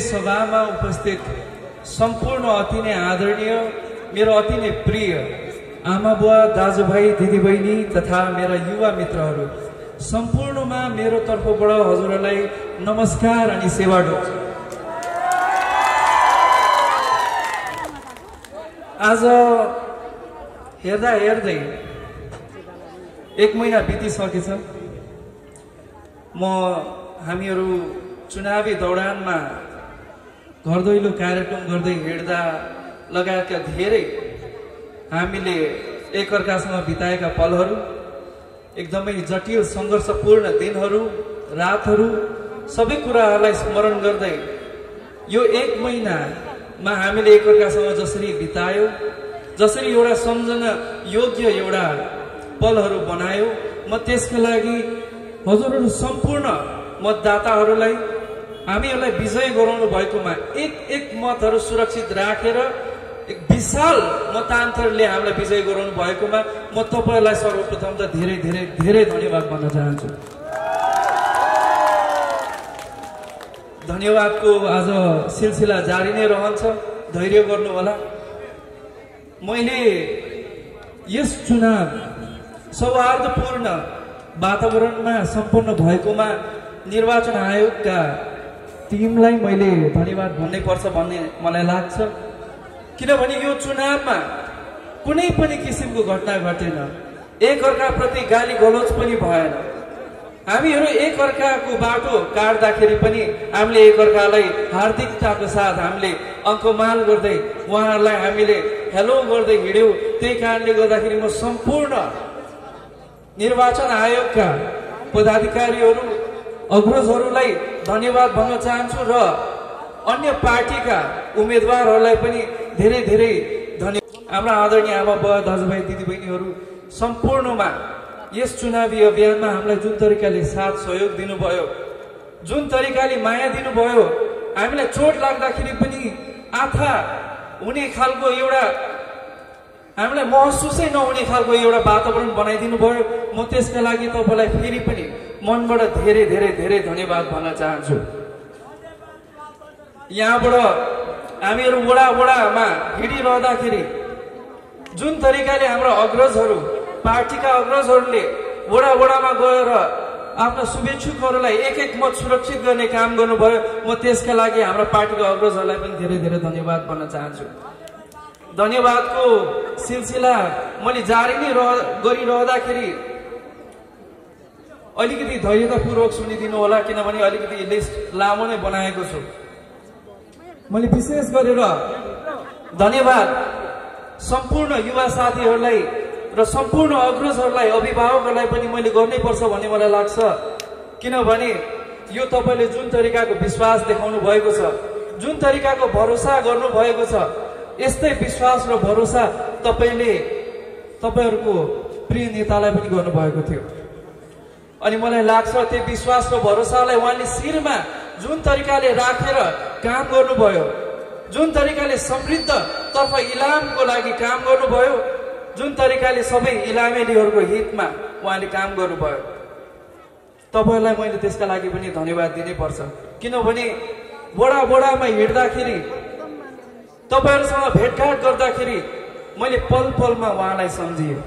सभामा उपस्थित सम्पूर्ण अति नै आदरणीय मेरो अति नै प्रिय आमा बुवा दाजुभाइ दिदीबहिनी तथा मेरा युवा मित्रहरू सम्पूर्णमा मेरो तर्फबाट हजुरहरूलाई नमस्कार अनि सेवा ढोग्छु आज हेर्दा हेर्दै एक महिना बितिसकेछ म हामीहरू चुनावी दौडानमा घर दैलो कार्यक्रम गर्दै हिँड्दा लगायतका धेरै हामीले एकअर्कासँग बिताएका पलहरू एकदमै जटिल सङ्घर्षपूर्ण दिनहरू रातहरू सबै कुराहरूलाई स्मरण गर्दै यो एक महिनामा हामीले एकअर्कासँग जसरी बितायो जसरी एउटा सम्झना योग्य एउटा पलहरू बनायो म त्यसका लागि हजुरहरू सम्पूर्ण मतदाताहरूलाई हामीहरूलाई विजय गराउनु भएकोमा एक एक मतहरू सुरक्षित राखेर एक विशाल मतान्तरले हामीलाई विजय गराउनु भएकोमा म तपाईँहरूलाई सर्वप्रथम त धेरै धेरै धेरै धन्यवाद भन्न चाहन्छु। धन्यवादको आज सिलसिला जारी नै रहन्छ धैर्य गर्नुहोला। मैले यस चुनाव सौहार्दपूर्ण वातावरणमा सम्पन्न भएकोमा निर्वाचन आयोगका टिमलाई मैले धन्यवाद भन्नै पर्छ भन्ने मलाई लाग्छ। किनभने यो चुनावमा कुनै पनि किसिमको घटना घटेन। एकअर्काप्रति गाली गलोच पनि भएन। हामीहरू एकअर्काको बाटो काट्दाखेरि पनि हामीले एकअर्कालाई हार्दिकताको साथ हामीले अङ्कमाल गर्दै उहाँहरूलाई हामीले हेलो गर्दै हिँड्यौँ। त्यही कारणले गर्दाखेरि म सम्पूर्ण निर्वाचन आयोगका पदाधिकारीहरू अग्रजहरूलाई धन्यवाद भन्न चाहन्छु र अन्य पार्टीका उम्मेदवारहरूलाई पनि धेरै धेरै धन्यवाद। हाम्रा आदरणीय आमा बुवा दाजुभाइ दिदीबहिनीहरू सम्पूर्णमा यस चुनावी अभियानमा हामीलाई जुन तरिकाले साथ सहयोग दिनुभयो जुन तरिकाले माया दिनुभयो हामीलाई चोट लाग्दाखेरि पनि आँखा हुने खालको एउटा हामीलाई महसुसै नहुने खालको एउटा वातावरण बनाइदिनु भयो म त्यसका लागि तपाईँलाई फेरि पनि मनबाट धेरै धेरै धेरै धन्यवाद भन्न चाहन्छु। यहाँबाट हामीहरू वडा वडामा हिँडिरहँदाखेरि जुन तरिकाले हाम्रा अग्रजहरू पार्टीका अग्रजहरूले वडा वडामा गएर आफ्ना शुभेच्छुकहरूलाई एक एक मत सुरक्षित गर्ने काम गर्नुभयो म त्यसका लागि हाम्रा पार्टीका अग्रजहरूलाई पनि धेरै धेरै धन्यवाद भन्न चाहन्छु। धन्यवादको सिलसिला मैले जारी नै रह गरिरहँदाखेरि अलिकति धैर्यतापूर्वक सुनिदिनु होला किनभने अलिकति लिस्ट लामो नै बनाएको छु। मैले विशेष गरेर धन्यवाद सम्पूर्ण युवा साथीहरूलाई र सम्पूर्ण अग्रजहरूलाई अभिभावकहरूलाई पनि मैले गर्नै पर्छ भन्ने मलाई लाग्छ। किनभने यो तपाईँले जुन तरिकाको विश्वास देखाउनु भएको छ जुन तरिकाको भरोसा गर्नुभएको छ यस्तै विश्वास र भरोसा तपाईँले तपाईँहरूको प्रिय नेतालाई पनि गर्नुभएको थियो। अनि मलाई लाग्छ त्यो विश्वास र भरोसालाई उहाँले शिरमा जुन तरिकाले राखेर काम गर्नुभयो जुन तरिकाले समृद्धतर्फ इलामको लागि काम गर्नुभयो जुन तरिकाले सबै इलामेलीहरूको हितमा उहाँले काम गर्नुभयो। तपाईँहरूलाई मैले त्यसका लागि पनि धन्यवाद दिनै पर्छ। किनभने बडा बडामा हिँड्दाखेरि तपाईँहरूसँग भेटघाट गर्दाखेरि मैले पल पलमा उहाँलाई सम्झिएँ।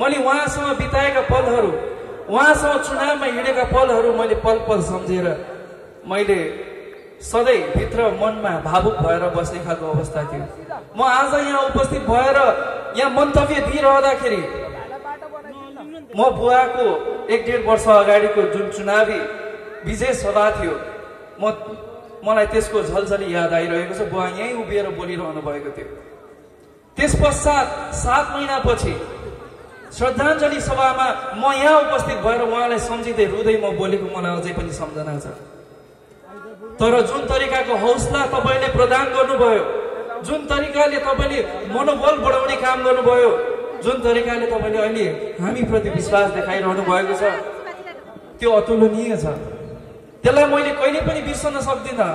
मैले उहाँसँग बिताएका पलहरू उहाँसँग चुनावमा हिँडेका पलहरू मैले पल पल सम्झेर मैले सधैँ भित्र मनमा भावुक भएर बस्ने खालको अवस्था थियो। म आज यहाँ उपस्थित भएर यहाँ मन्तव्य दिइरहँदाखेरि म बुवाको एक डेढ वर्ष अगाडिको जुन चुनावी विजय सभा थियो म मलाई त्यसको झलझली याद आइरहेको छ। बुवा यहीँ उभिएर बोलिरहनु भएको थियो। त्यस पश्चात सात महिनापछि श्रद्धाञ्जली सभामा म यहाँ उपस्थित भएर उहाँलाई सम्झिँदै रुँदै म बोलेको मलाई अझै पनि सम्झना छ। तर जुन तरिकाको हौसला तपाईँले प्रदान गर्नुभयो जुन तरिकाले तपाईँले मनोबल बढाउने काम गर्नुभयो जुन तरिकाले तपाईँले अहिले हामीप्रति विश्वास देखाइरहनु भएको छ त्यो अतुलनीय छ। त्यसलाई मैले कहिले पनि बिर्सन सक्दिनँ।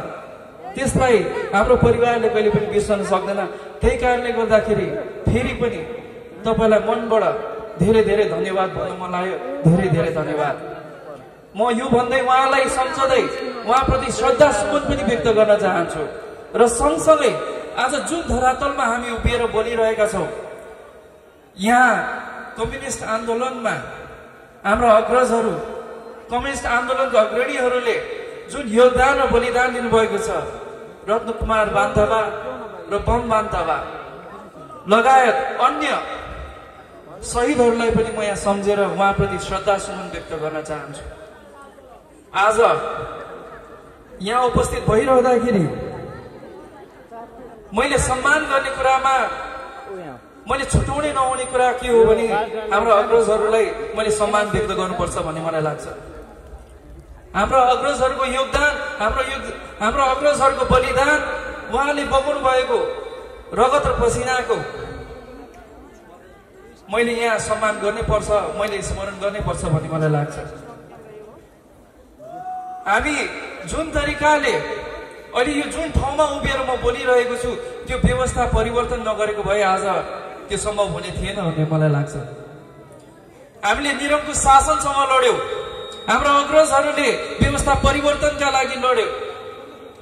त्यसलाई हाम्रो परिवारले कहिले पनि बिर्सन सक्दैन। त्यही कारणले गर्दाखेरि फेरि पनि तपाईँलाई मनबाट धेरै धेरै धन्यवाद भन्नु मन लाग्यो धेरै धेरै धन्यवाद। म यो भन्दै उहाँलाई सम्झँदै उहाँप्रति श्रद्धा सुमन पनि व्यक्त गर्न चाहन्छु। र सँगसँगै आज जुन धरातलमा हामी उभिएर बोलिरहेका छौँ यहाँ कम्युनिस्ट आन्दोलनमा हाम्रा अग्रजहरू कम्युनिस्ट आन्दोलनको अग्रणीहरूले जुन योगदान र बलिदान दिनुभएको छ रत्नकुमार बान्धवा र बम बान्धवा लगायत अन्य शहीदहरूलाई पनि म यहाँ सम्झेर उहाँप्रति श्रद्धा सुमन व्यक्त गर्न चाहन्छु। आज यहाँ उपस्थित भइरहँदाखेरि मैले सम्मान गर्ने कुरामा मैले छुट्याउनै नहुने कुरा के हो भने हाम्रो अग्रजहरूलाई मैले सम्मान व्यक्त गर्नुपर्छ भन्ने मलाई लाग्छ। हाम्रो अग्रजहरूको योगदान हाम्रो हाम्रो अग्रजहरूको बलिदान उहाँले बगाउनु भएको रगत र पसिनाको मैले यहाँ सम्मान गर्नै पर्छ मैले स्मरण गर्नै पर्छ भन्ने मलाई लाग्छ। हामी जुन तरिकाले अहिले यो जुन ठाउँमा उभिएर म बोलिरहेको छु त्यो व्यवस्था परिवर्तन नगरेको भए आज त्यो सम्भव हुने थिएन भन्ने मलाई लाग्छ। हामीले निरङ्कुश शासनसँग लड्यौँ। हाम्रो अग्रजहरूले व्यवस्था परिवर्तनका लागि लड्यो।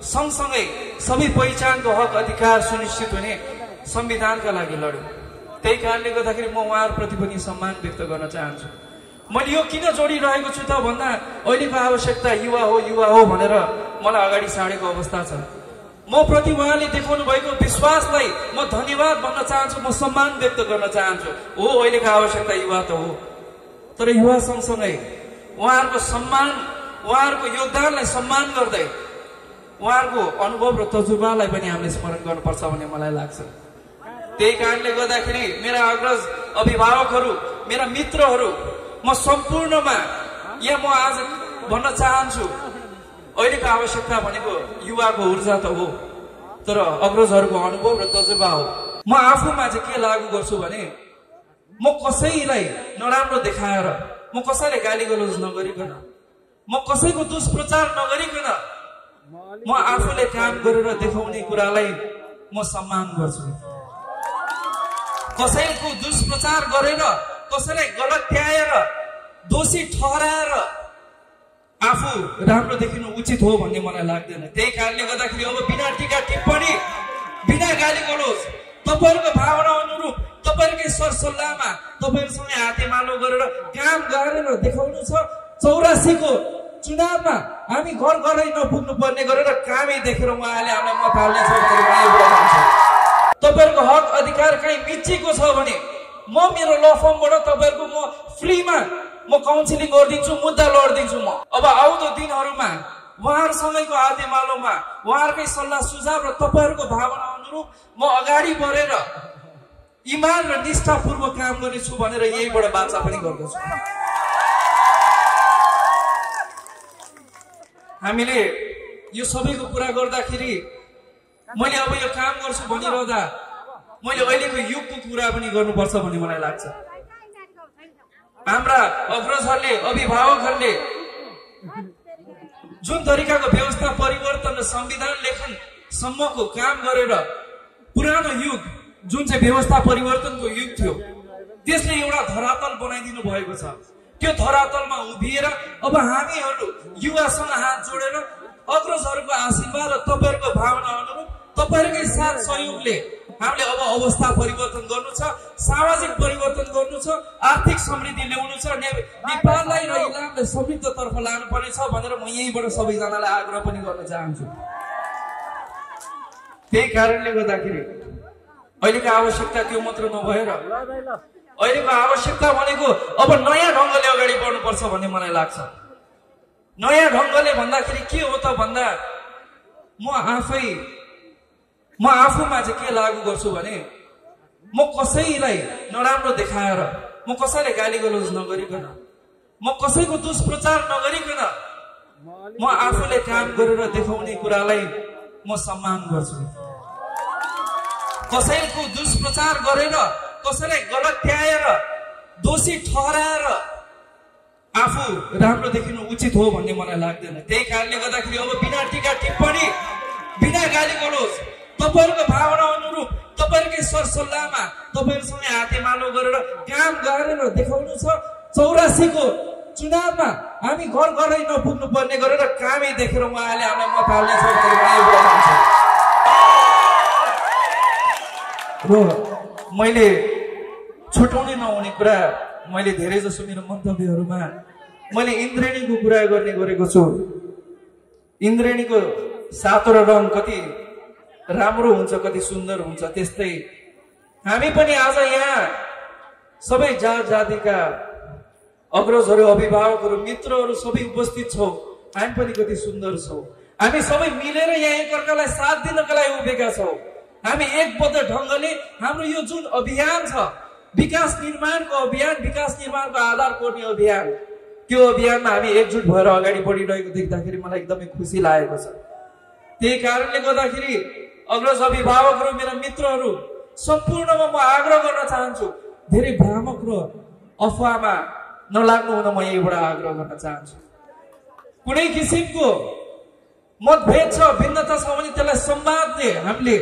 सँगसँगै सबै पहिचानको हक अधिकार सुनिश्चित हुने संविधानका लागि लड्यो। त्यही कारणले गर्दाखेरि म उहाँहरूप्रति पनि सम्मान व्यक्त गर्न चाहन्छु। मैले यो किन जोडिरहेको छु त भन्दा अहिलेको आवश्यकता युवा हो युवा हो भनेर मलाई अगाडि साडेको अवस्था छ। म प्रति उहाँले देखाउनु भएको विश्वासलाई म धन्यवाद भन्न चाहन्छु म सम्मान व्यक्त गर्न चाहन्छु। हो अहिलेको आवश्यकता युवा त हो। तर युवा सँगसँगै उहाँहरूको सम्मान उहाँहरूको योगदानलाई सम्मान गर्दै उहाँहरूको अनुभव र तजुर्बालाई पनि हामीले स्मरण गर्नुपर्छ भन्ने मलाई लाग्छ। त्यही कारणले गर्दाखेरि मेरा अग्रज अभिभावकहरू मेरा मित्रहरू म सम्पूर्णमा यहाँ म आज भन्न चाहन्छु। अहिलेको आवश्यकता भनेको युवाको ऊर्जा त हो तर अग्रजहरूको अनुभव र तजुर्बा हो। म आफूमा चाहिँ के लागू गर्छु भने म कसैलाई नराम्रो देखाएर म कसैलाई गाली गलोज नगरिकन म कसैको दुष्प्रचार नगरिकन म आफूले काम गरेर देखाउने कुरालाई म सम्मान गर्छु। कसैको दुष्प्रचार गरेर कसैलाई गलत त्याएर दोषी ठहराएर आफू राम्रो देखिनु उचित हो भन्ने मलाई लाग्दैन। त्यही कारणले गर्दाखेरि अब बिना टिका टिप्पणी बिना गाली गलोस् तपाईँहरूको भावना अनुरूप तपाईँहरूकै सरसल्लाहमा तपाईँहरूसँग हातेमालो गरेर काम गरेर देखाउनु छ। चौरासीको चुनावमा हामी घर घरै नपुग्नु पर्ने गरेर कामै देखेर उहाँले हामीलाई मत हाल्ने तपाईँहरूको हक अधिकार कहीँ मिचिएको छ भने म मेरो ल फर्मबाट तपाईँहरूको म फ्रीमा म काउन्सिलिङ गरिदिन्छु मुद्दा लडिदिन्छु म। अब आउँदो दिनहरूमा उहाँहरूसँगैको आधेमालोमा उहाँहरूकै सल्लाह सुझाव र तपाईँहरूको भावना अनुरूप म अगाडि बढेर इमान र निष्ठापूर्वक काम गर्नेछु भनेर यहीबाट बाचा पनि गर्दछु। हामीले यो सबैको कुरा गर्दाखेरि मैले अब यो काम गर्छु भनिरहँदा मैले अहिलेको युगको कुरा पनि गर्नुपर्छ भन्ने मलाई लाग्छ। हाम्रा अग्रजहरूले अभिभावकहरूले जुन तरिकाको व्यवस्था परिवर्तन र संविधान लेखन सम्मको काम गरेर पुरानो युग जुन चाहिँ व्यवस्था परिवर्तनको युग थियो त्यसले एउटा धरातल बनाइदिनु भएको छ। त्यो धरातलमा उभिएर अब हामीहरू युवासँग हात जोडेर अग्रजहरूको आशीर्वाद र तपाईँहरूको भावना अनुरूप तपाईँहरूकै साथ सहयोगले हामीले अब अवस्था परिवर्तन गर्नु छ सामाजिक परिवर्तन गर्नु छ आर्थिक समृद्धि ल्याउनु छ नेपाललाई र इलामलाई समृद्धतर्फ लानुपर्ने छ भनेर म यहीँबाट सबैजनालाई आग्रह पनि गर्न चाहन्छु। त्यही कारणले गर्दाखेरि अहिलेको आवश्यकता त्यो मात्र नभएर अहिलेको आवश्यकता भनेको अब नयाँ ढङ्गले अगाडि बढ्नुपर्छ भन्ने मलाई लाग्छ। नयाँ ढङ्गले भन्दाखेरि के हो त भन्दा म आफै म आफूमा चाहिँ के लागू गर्छु भने म कसैलाई नराम्रो देखाएर म कसैलाई गाली गलोज नगरिकन म कसैको दुष्प्रचार नगरिकन म आफूले काम गरेर देखाउने कुरालाई म सम्मान गर्छु। कसैको दुष्प्रचार गरेर कसैलाई गलत त्याएर दोषी ठहराएर आफू राम्रो देखिनु उचित हो भन्ने मलाई लाग्दैन। त्यही कारणले गर्दाखेरि अब बिना टिका टिप्पणी बिना गाली गलोस् तपाईँहरूको भावना अनुरूप तपाईँहरूकै सरसल्लाहमा तपाईँहरूसँग हातेमालो गरेर काम गरेर देखाउनु छ। चौरासीको चुनावमा हामी घर घरै नपुग्नु पर्ने गरेर कामै देखेर उहाँले हामीलाई र मैले छुट्याउनै नहुने कुरा मैले धेरै जसो मेरो मन्तव्यहरूमा मैले इन्द्रेणीको कुरा गर्ने गरेको छु। इन्द्रेणीको सातवटा रङ कति राम्रो हुन्छ कति सुन्दर हुन्छ त्यस्तै। हामी पनि आज यहाँ सबै जात जातिका अग्रजहरू अभिभावकहरू मित्रहरू सबै उपस्थित छौँ। हामी पनि कति सुन्दर छौँ। हामी सबै मिलेर यहाँ एकअर्कालाई साथ दिनको लागि उभिएका छौँ। हामी एकबद्ध ढङ्गले हाम्रो यो जुन अभियान छ विकास निर्माणको अभियान विकास निर्माणको आधार कोर्ने अभियान त्यो अभियानमा हामी एकजुट भएर अगाडि बढिरहेको देख्दाखेरि मलाई एकदमै खुसी लागेको छ। त्यही कारणले गर्दाखेरि अग्रज अभिभावकहरू मेरा मित्रहरू सम्पूर्णमा म आग्रह गर्न चाहन्छु धेरै भ्रामक र अफवाहमा नलाग्नु हुन म यहीबाट आग्रह गर्न चाहन्छु। कुनै किसिमको मतभेद छ भिन्नता छ भने त्यसलाई संवादले हामीले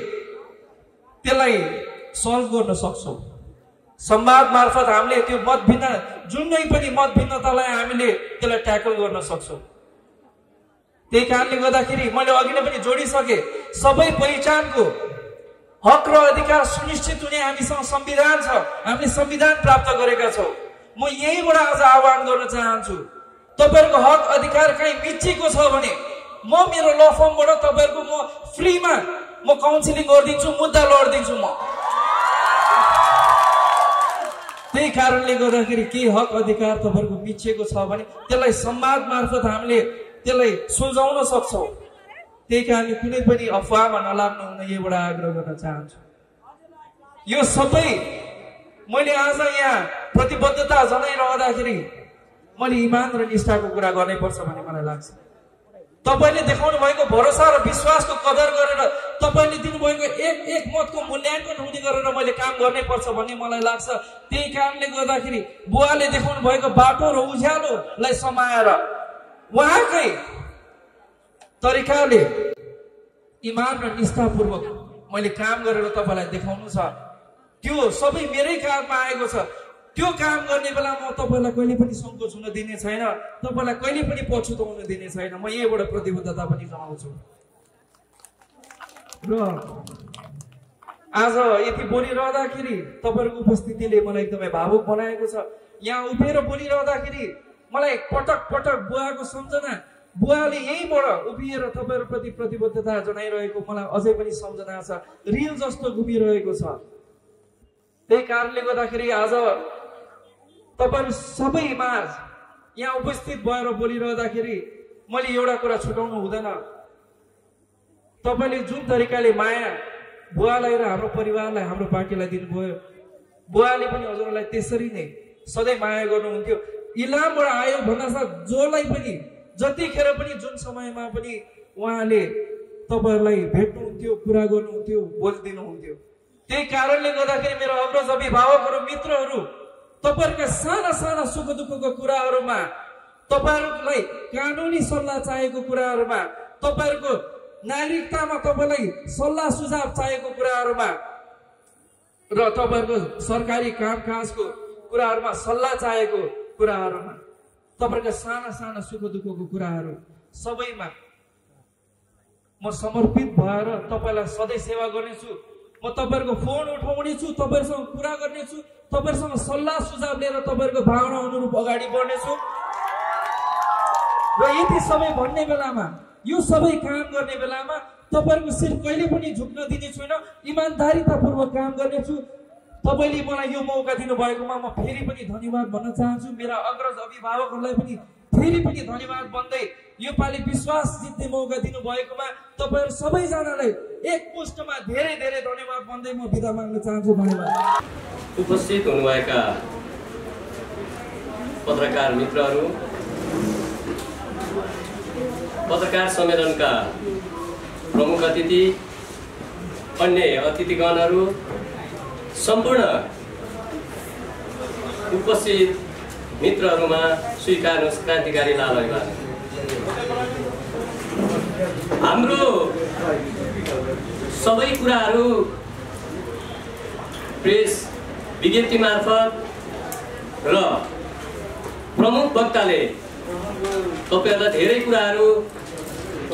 त्यसलाई सल्भ गर्न सक्छौँ। संवाद मार्फत हामीले त्यो मत भिन्न जुनै पनि मत भिन्नतालाई हामीले त्यसलाई ट्याकल गर्न सक्छौँ। त्यही कारणले गर्दाखेरि मैले अघि नै पनि जोडिसकेँ सबै पहिचानको हक र अधिकार सुनिश्चित हुने हामीसँग संविधान छ। हामीले संविधान प्राप्त गरेका छौँ। म यहीँबाट आज आह्वान गर्न चाहन्छु तपाईँहरूको हक अधिकार कहीँ मिचिएको छ भने म मेरो ल फर्मबाट तपाईँहरूको म फ्रीमा म काउन्सिलिङ गरिदिन्छु मुद्दा लडिदिन्छु म। त्यही कारणले गर्दाखेरि केही हक अधिकार तपाईँहरूको मिचिएको छ भने त्यसलाई संवाद मार्फत हामीले त्यसलाई सुल्झाउन सक्छौँ। त्यही कारणले कुनै पनि अफवाहमा नलाग्नु हुन यहीबाट आग्रह गर्न चाहन्छु। यो सबै मैले आज यहाँ प्रतिबद्धता जनाइरहँदाखेरि मैले इमान र निष्ठाको कुरा गर्नैपर्छ भन्ने मलाई लाग्छ। तपाईँले देखाउनु भएको भरोसा र विश्वासको कदर गरेर तपाईँले दिनुभएको एक एक मतको मूल्याङ्कन हुने गरेर मैले काम गर्नै पर्छ भन्ने मलाई लाग्छ। त्यही कारणले गर्दाखेरि बुवाले देखाउनु भएको बाटो र उज्यालोलाई समाएर उहाँकै तरिकाले इमान र निष्ठापूर्वक मैले काम गरेर तपाईँलाई देखाउनु छ। त्यो सबै मेरै काममा आएको छ। त्यो काम गर्ने बेला म तपाईँलाई कहिले पनि सङ्कोच हुन दिने छैन। तपाईँलाई कहिले पनि पछुताउन दिने छैन। म यहीबाट प्रतिबद्धता पनि जनाउँछु। र आज यति बोलिरहँदाखेरि तपाईँहरूको उपस्थितिले मलाई एकदमै भावुक बनाएको छ। यहाँ उभिएर बोलिरहँदाखेरि मलाई पटक पटक बुवाको सम्झना बुवाले यहीँबाट उभिएर तपाईँहरूप्रति प्रतिबद्धता जनाइरहेको मलाई अझै पनि सम्झना छ। रिल जस्तो घुमिरहेको छ। त्यही कारणले गर्दाखेरि आज तपाईँहरू सबैमा यहाँ उपस्थित भएर बोलिरहँदाखेरि मैले एउटा कुरा छुटाउनु हुँदैन। तपाईँले जुन तरिकाले माया बुवालाई र हाम्रो परिवारलाई हाम्रो पार्टीलाई दिनुभयो बुवाले पनि हजुरलाई त्यसरी नै सधैँ माया गर्नुहुन्थ्यो। इलामबाट आयो भन्दा साथ जसलाई पनि जतिखेर पनि जुन समयमा पनि उहाँले तपाईँहरूलाई भेट्नुहुन्थ्यो कुरा गर्नुहुन्थ्यो बोलिदिनुहुन्थ्यो। त्यही कारणले गर्दाखेरि मेरो अग्रज अभिभावकहरू मित्रहरू तपाईँहरूका साना साना सुख दुःखको कुराहरूमा तपाईँहरूलाई कानुनी सल्लाह चाहिएको कुराहरूमा तपाईँहरूको नागरिकतामा तपाईँलाई सल्लाह सुझाव चाहिएको कुराहरूमा र तपाईँहरूको सरकारी कामकाजको कुराहरूमा सल्लाह चाहिएको कुराहरूमा। तपाईँहरूका साना साना सुख दुःखको कुराहरू सबैमा म समर्पित भएर तपाईँलाई सधैँ सेवा गर्नेछु। म तपाईँहरूको फोन उठाउनेछु तपाईँहरूसँग कुरा गर्नेछु तपाईँहरूसँग सल्लाह सुझाव लिएर तपाईँहरूको भावना अनुरूप अगाडि बढ्नेछु। र यति सबै भन्ने बेलामा यो सबै काम गर्ने बेलामा तपाईँहरूको शिर कहिले पनि झुक्न दिने छुइनँ। इमान्दारितापूर्वक काम गर्नेछु। तपाईँले मलाई यो मौका दिनुभएकोमा म फेरि पनि धन्यवाद भन्न चाहन्छु। मेरा अग्रज अभिभावकहरूलाई पनि फेरि पनि धन्यवाद भन्दै योपालि विश्वास जित्ने मौका दिनुभएकोमा तपाईँहरू सबैजनालाई एक पुष्टमा धेरै धेरै धन्यवाद भन्दै म बिदा माग्न चाहन्छु। धन्यवाद। उपस्थित हुनुभएका पत्रकार मित्रहरू पत्रकार सम्मेलनका प्रमुख अतिथि अन्य अतिथिगणहरू सम्पूर्ण उपस्थित मित्रहरूमा स्वीकार्नुहोस् क्रान्तिकारी लाल हाम्रो सबै कुराहरू प्रेस विज्ञप्ति मार्फत र प्रमुख वक्ताले तपाईँहरूलाई धेरै कुराहरू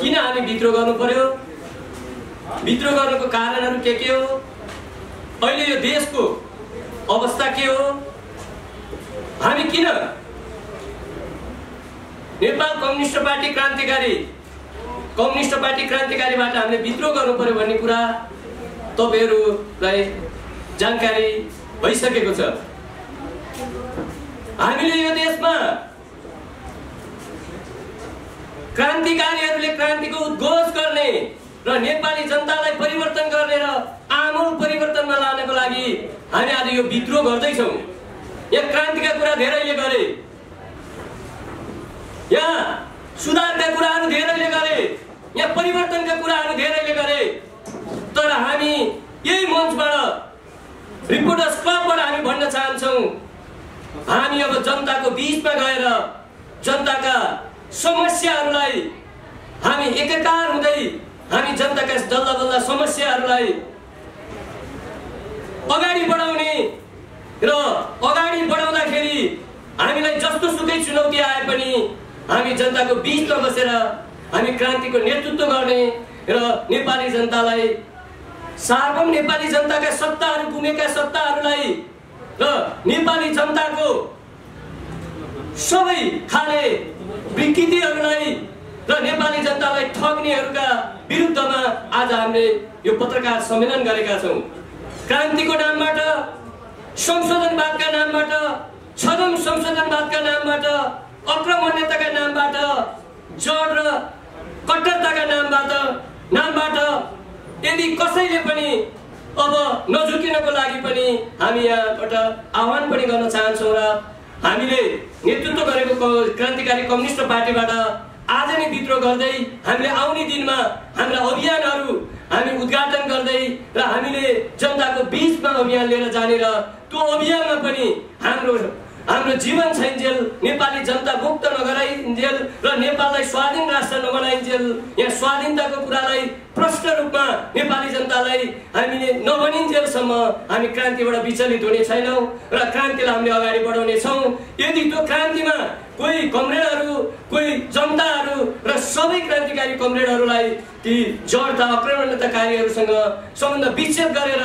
किन हामी विद्रोह गर्नु पर्यो? विद्रोह गर्नुको कारणहरू के के हो? अहिले यो देशको अवस्था के हो हामी किन नेपाल कम्युनिस्ट पार्टी क्रान्तिकारी कम्युनिस्ट पार्टी क्रान्तिकारीबाट हामीले विद्रोह गर्नु पर्यो भन्ने कुरा तपाईँहरूलाई जानकारी भइसकेको छ हामीले यो देशमा क्रान्तिकारीहरूले क्रान्तिको उद्घोष गर्ने र नेपाली जनतालाई परिवर्तन गर्ने र आमूल परिवर्तनमा लानको लागि हामी आज यो विद्रोह गर्दैछौँ। यहाँ क्रान्तिका कुरा धेरैले गरे। यहाँ सुधारका कुराहरू धेरैले गरे। यहाँ परिवर्तनका कुराहरू धेरैले गरे। तर हामी यही मञ्चबाट रिपोर्टर्स क्लबबाट हामी भन्न चाहन्छौँ हामी अब जनताको बिचमा गएर जनताका समस्याहरूलाई हामी एकाकार हुँदै हामी जनताका डल्ला बल्ला समस्याहरूलाई अगाडि बढाउने र अगाडि बढाउँदाखेरि हामीलाई जस्तो सुकै चुनौती आए पनि हामी जनताको बिचमा बसेर हामी क्रान्तिको नेतृत्व गर्ने र नेपाली जनतालाई सार्वम नेपाली जनताका सत्ताहरू गुमेका सत्ताहरूलाई र नेपाली जनताको सबै खाले विकृतिहरूलाई र नेपाली जनतालाई ठग्नेहरूका विरुद्धमा आज हामीले यो पत्रकार सम्मेलन गरेका छौँ। क्रान्तिको नामबाट संशोधनवादका नामबाट छदम संशोधनवादका नामबाट अक्रमण्यताका नामबाट जड र कट्टरताका नामबाट नामबाट यदि कसैले पनि अब नझुकिनको लागि पनि हामी यहाँबाट आह्वान पनि गर्न चाहन्छौँ र हामीले नेतृत्व गरेको क्रान्तिकारी कम्युनिस्ट पार्टीबाट आज नै विद्रोह गर्दै हामीले आउने दिनमा हाम्रा अभियानहरू हामी उद्घाटन गर्दै र हामीले जनताको बिचमा अभियान लिएर जाने र त्यो अभियानमा पनि हाम्रो हाम्रो जीवन छैन्जेल नेपाली जनता मुक्त नगराइन्जेल र नेपाललाई स्वाधीन राष्ट्र नबनाइन्जेल यहाँ स्वाधीनताको कुरालाई प्रष्ट रूपमा नेपाली जनतालाई हामीले नभनिन्जेलसम्म हामी क्रान्तिबाट विचलित हुने छैनौँ र क्रान्तिलाई हामीले अगाडि बढाउने छौँ। यदि त्यो क्रान्तिमा कोही कमरेडहरू कोही जनताहरू र सबै क्रान्तिकारी कमरेडहरूलाई ती जडता आक्रमणताकारीहरूसँग सम्बन्ध विच्छेद गरेर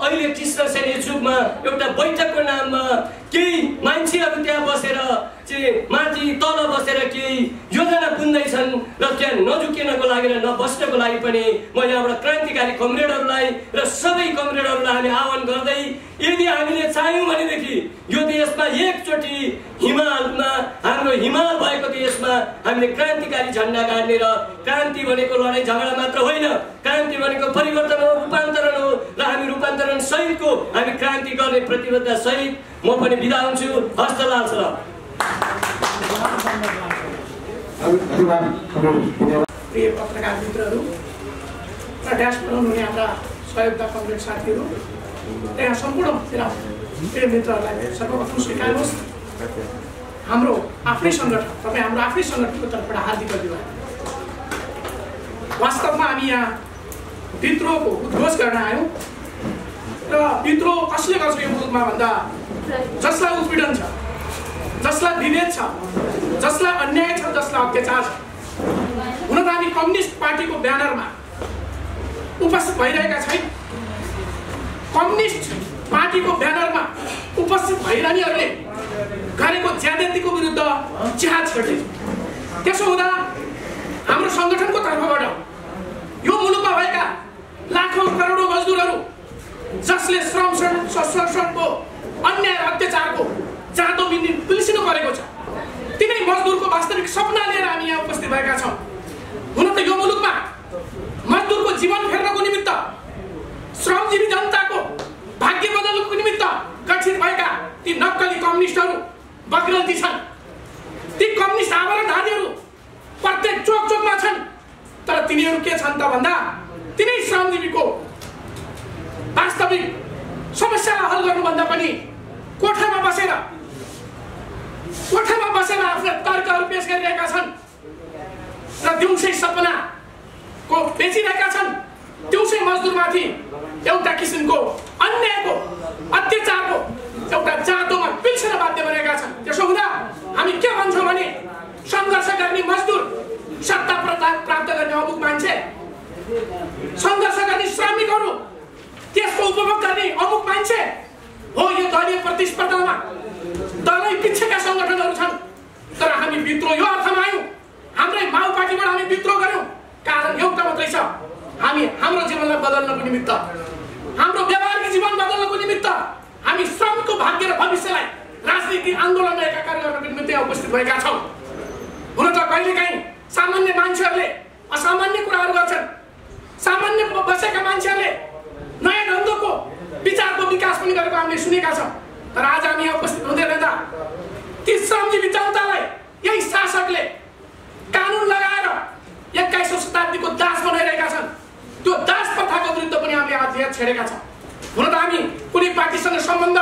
अहिले कृष्ण सेनी युगमा एउटा बैठकको नाममा केही मान्छेहरू त्यहाँ बसेर चाहिँ माथि तल बसेर केही योजना बुन्दैछन् र त्यहाँ नझुकिनको लागि र नबस्नको लागि पनि म यहाँबाट क्रान्तिकारी कमरेडहरूलाई र सबै कमरेडहरूलाई हामी आह्वान गर्दै यदि हामीले चाह्यौँ भनेदेखि यो देशमा एकचोटि हिमालमा हाम्रो हिमाल भएको देशमा हामीले क्रान्तिकारी झन्डा गाड्ने र क्रान्ति भनेको लडाइँ झगडा मात्र होइन क्रान्ति भनेको परिवर्तन हो रूपान्तरण हो र हामी रूपान्तरण सहितको हामी क्रान्ति गर्ने प्रतिबद्धता सहित म पनि बिदा हुन्छु। हस्त लाग्छ प्रिय पत्रकार मित्रहरू र ड्यासबाट हुनुहुने हाम्रा सहयोगका कमरेड साथीहरू यहाँ सम्पूर्ण प्रिय मित्रहरूलाई सर्वप्रथम स्वीकार्नुहोस् हाम्रो आफ्नै सङ्गठन तपाईँ हाम्रो आफ्नै सङ्गठनको तर्फबाट हार्दिक अभिवादन वास्तवमा हामी यहाँ विद्रोहको उद्घोष गर्न आयौँ र विद्रोह कसले गर्छ यो मुलुकमा भन्दा जसलाई उत्पीडन छ जसलाई विभेद छ जसलाई अन्याय छ जसलाई अत्याचार छ। हुन त हामी कम्युनिस्ट पार्टीको ब्यानरमा उपस्थित भइरहेका छैन। कम्युनिस्ट पार्टीको ब्यानरमा उपस्थित भइरहनेहरूले गरेको ज्यादतीको विरुद्ध चिहाज छेड्दैछ त्यसो हुँदा हाम्रो सङ्गठनको तर्फबाट यो मुलुकमा भएका लाखौँ करोडौँ मजदुरहरू जसले श्रम शोषण शोषणको अन्याय अत्याचारको जाँतो बिन्दु पिल्सिनु परेको छ। तिनै मजदुरको वास्तविक सपना लिएर हामी यहाँ उपस्थित भएका छौँ। हुन त यो मुलुकमा मजदुरको जीवन फेर्नको निमित्त श्रमजीवी जनताको भाग्य बदल्नुको निमित्त गठित भएका ती नक्कली कम्युनिस्टहरू बग्रन्ती छन्। ती कम्युनिस्ट आवरणधारीहरू प्रत्येक चोक चोकमा छन्। तर तिनीहरू के छन् त भन्दा तिनै श्रमजीवीको वास्तविक समस्यालाई हल गर्नुभन्दा पनि कोठामा बसेर कोठामा बसेर आफ्ना तर्कहरू पेश गरिरहेका छन् र दिउँसै सपनाको बेचिरहेका छन् दिउँसै मजदुरमाथि एउटा किसिमको अन्यायको अत्याचारको एउटा जाँतोमा पिल्सेर बाध्य बनेका छन्। त्यसो हुँदा हामी के भन्छौँ भने सङ्घर्ष गर्ने मजदुर सत्ता प्राप्त गर्ने अमुक मान्छे सङ्घर्ष गर्ने श्रमिकहरू त्यसको उपभोग गर्ने अमुक मान्छे हो यो दलीय प्रतिस्पर्धामा। दलै पिछेका सङ्गठनहरू छन्। तर हामी विद्रोह यो अर्थमा आयौँ। हाम्रै माओ पार्टीबाट हामी विद्रोह गऱ्यौँ कारण एउटा मात्रै छ। हामी हाम्रो जीवनलाई बदल्नको निमित्त। हाम्रो व्यावहारिक जीवन बदल्नको निमित्त। हामी श्रमको भाग्य र भविष्यलाई राजनीतिक आन्दोलनमा एकाकार गर्नको निमित्त उपस्थित भएका छौँ। हुन त कहिलेकाहीँ सामान्य मान्छेहरूले असामान्य कुराहरू गर्छन्। सामान्य बसेका मान्छेहरूले नयाँ ढङ्गको विचारको विकास पनि गरेको हामीले सुनेका छौँ। तर आज हामी यहाँ उपस्थित हुँदैन त ती श्रमजीवी जनतालाई यही शासकले कानुन लगाएर एक्काइसौँ शताब्दीको दास बनाइरहेका छन् त्यो दास प्रथाको विरुद्ध पनि हामीले आज यहाँ छेडेका छौँ हुन त हामी कुनै पार्टीसँग सम्बन्ध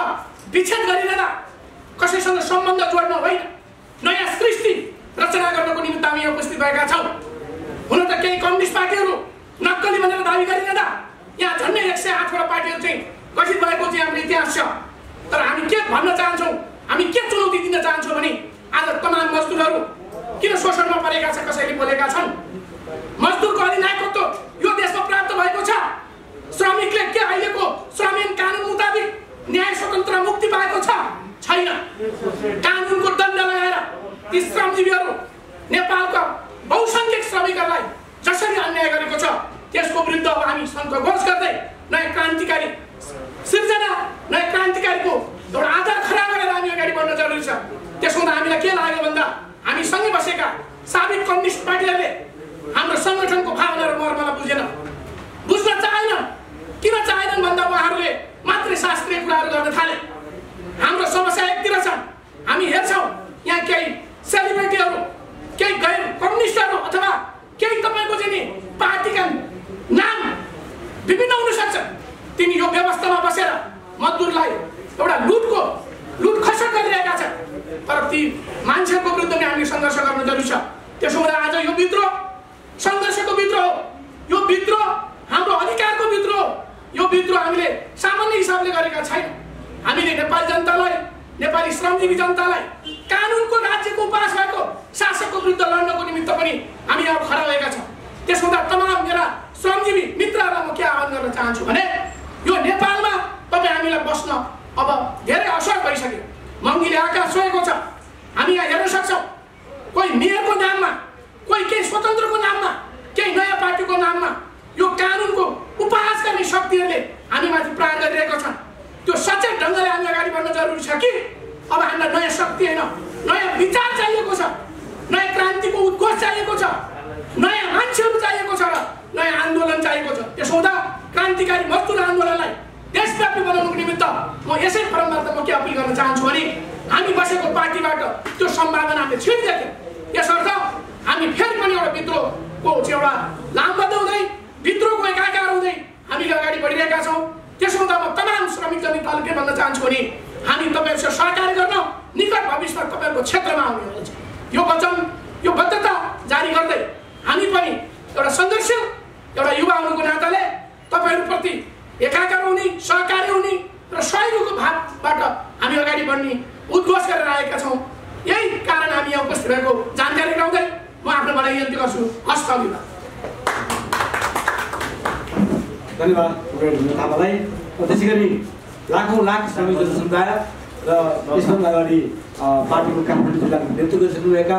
विच्छेद गरिरहँदा कसैसँग सम्बन्ध जोड्न होइन नयाँ सृष्टि रचना गर्नको निमित्त हामी उपस्थित भएका छौँ हुन त केही कम्युनिस्ट पार्टीहरू नक्कली भनेर दावी गरिरहँदा यहाँ झन्डै एक सय आठवटा पार्टीहरू चाहिँ गठित भएको चाहिँ हाम्रो इतिहास छ तर हामी के भन्न चाहन्छौँ. हामी के चुनौती दिन चाहन्छौँ भने आज तमाम मजदुरहरू किन शोषणमा परेका छ कसैले बोलेका छन्? मजदुरको अधिनायकत्व यो देशमा प्राप्त भएको छ। श्रमिकले के अहिलेको श्रमिक कानुन मुताबिक न्याय स्वतन्त्र मुक्ति पाएको छ? छैन। कानुनको दण्ड लगाएर ती श्रमजीवीहरू नेपालका बहुसङ्ख्यक श्रमिकहरूलाई जसरी अन्याय गरेको छ त्यसको विरुद्ध अब हामी सङ्घ घोष गर्दै नयाँ क्रान्तिकारी सिर्जना नयाँ क्रान्तिकारीको एउटा आधार खडा गरेर हामी अगाडि बढ्न जरुरी छ त्यसो हुँदा हामीलाई के लाग्यो भन्दा हामी सँगै बसेका साबिक कम्युनिस्ट पार्टीहरूले हाम्रो सङ्गठनको भावना र मर्मलाई बुझेन बुझ्न चाहेन किन चाहेनन् भन्दा उहाँहरूले मात्रै शास्त्रीय कुराहरू गर्न थाले हाम्रो समस्या एकतिर छ हामी हेर्छौँ यहाँ केही सेलिब्रेटीहरू केही गैर कम्युनिस्टहरू अथवा केही तपाईँको चाहिँ नि पार्टीका नाम विभिन्न हुन सक्छ तिनी यो व्यवस्थामा बसेर मजदुरलाई एउटा लुटको लुट खसट गरिरहेका छन् तर ती मान्छेहरूको विरुद्ध नै हामीले सङ्घर्ष गर्न जरुरी छ त्यसो हुँदा आज यो विद्रोह सङ्घर्षको विद्रोह हो यो विद्रोह हाम्रो अधिकारको विद्रोह यो विद्रोह हामीले सामान्य हिसाबले गरेका छैन हामीले नेपाली जनतालाई नेपाली श्रमजीवी जनतालाई कानुनको राज्यको उपास भएको शासकको विरुद्ध लड्नको निमित्त पनि हामी यहाँ खडा भएका छौँ त्यसो हुँदा तमाम मेरा श्रमजीवी मित्रहरूलाई म के आह्वान गर्न चाहन्छु भने यो नेपालमा तपाईँ हामीलाई बस्न अब धेरै असर भइसक्यो। महँगीले आकाश छोएको छ। हामी यहाँ हेर्न सक्छौँ। कोही मेयरको नाममा कोही केही स्वतन्त्रको नाममा केही नयाँ पार्टीको नाममा यो कानुनको उपहास गर्ने शक्तिहरूले हामीमाथि प्रहार गरिरहेको छन्। त्यो सचेत ढङ्गले हामी अगाडि बढ्न जरुरी छ कि? अब हामीलाई नयाँ शक्ति होइन नयाँ विचार चाहिएको छ। नयाँ क्रान्तिको उद्घोष चाहिएको छ। नयाँ मान्छेहरू चाहिएको छ र नयाँ आन्दोलन चाहिएको छ। त्यसो हुँदा क्रान्तिकारी मजदुर आन्दोलनलाई देशव्यापी बनाउनुको निमित्त म यसै परम्परा म के अपिल गर्न चाहन्छु भने हामी बसेको पार्टीबाट त्यो सम्भावना हामीले छिरिदिएको यसर्थ हामी फेरि पनि एउटा विद्रोहको चाहिँ एउटा लामबद्ध हुँदै विद्रोहको एकाकार हुँदै हामीले अगाडि बढिरहेका छौँ। त्यसो हुँदा म तमाम श्रमिक जनताले के भन्न चाहन्छु भने हामी तपाईँहरूसँग सहकार्य गर्न निकट भविष्यमा तपाईँहरूको क्षेत्रमा आउने हुनेछ यो वचन यो बद्धता जारी गर्दै हामी पनि एउटा सङ्घर्ष एउटा युवाहरूको नाताले तपाईँहरूप्रति एकाकार हुने सहकार्य हुने र सहयोगको भावबाट हामी अगाडि बढ्ने उद्घोष गरेर आएका छौँ। यही कारण हामी यहाँ उपस्थित भएको जानकारी गराउँदै म आफ्नो भनाइ यन्त्र गर्छु। हस्त धन्यवाद थापालाई। त्यसै गरी लाखौँ लाख श्रमिक जनसमुदाय र यसभन्दा अगाडि पार्टीको काठमाडौँ जिल्लाको नेतृत्व गरिसक्नुभएका